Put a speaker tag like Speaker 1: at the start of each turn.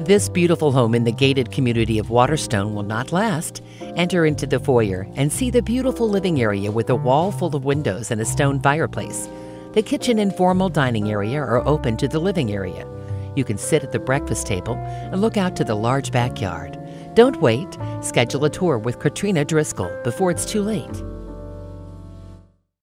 Speaker 1: This beautiful home in the gated community of Waterstone will not last. Enter into the foyer and see the beautiful living area with a wall full of windows and a stone fireplace. The kitchen and formal dining area are open to the living area. You can sit at the breakfast table and look out to the large backyard. Don't wait. Schedule a tour with Katrina Driscoll before it's too late.